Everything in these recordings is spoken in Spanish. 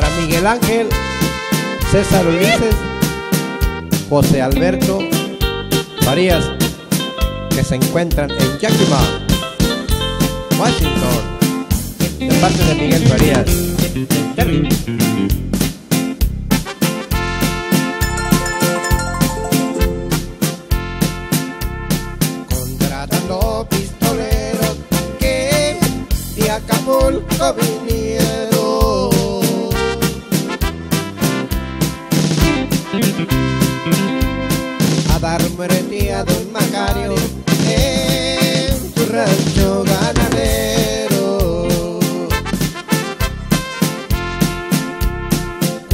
Miguel Ángel, César Ulises, José Alberto Farías, que se encuentran en Yakima, Washington, de parte de Miguel Farías. Terry. Contratando pistoleros que de Acapulco dar muerte a Don Macario en su rancho ganadero.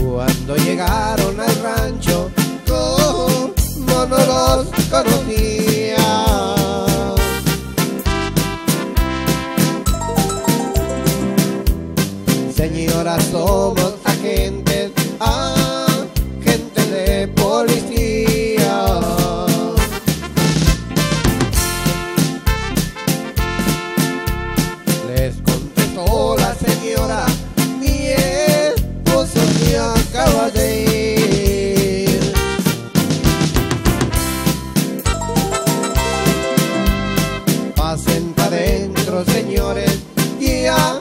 Cuando llegaron al rancho, como no los conocía. Señora, somos agentes adentro, señores, ya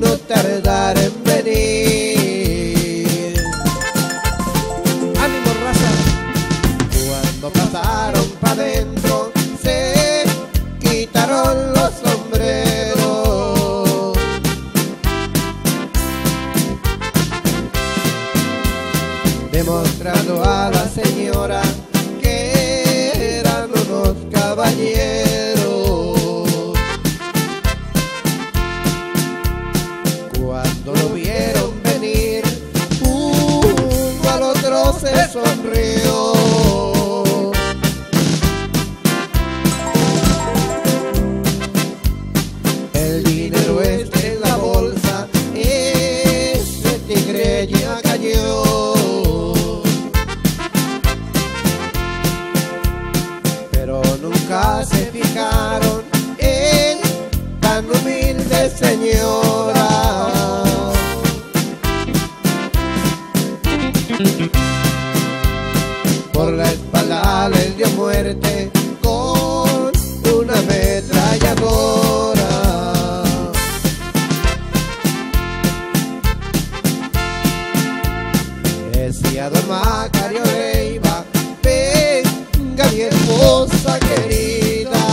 no tardar en venir. ¡Ánimo, raza! Cuando pasaron para adentro, se quitaron los sombreros. Demostrando a la señora ya cayó. Pero nunca se fijaron en tan humilde señora. Por la espalda les dio muerte Macario Leiva, venga mi esposa querida.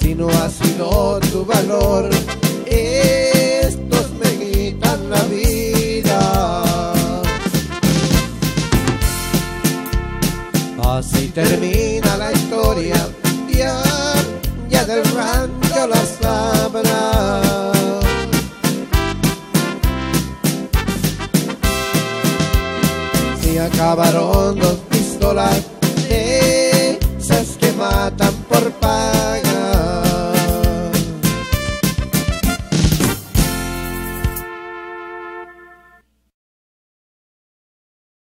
Si no sido tu valor, estos me quitan la vida. Así termina la historia, ya, ya del rancho la sabrá. acabaron dos pistolas.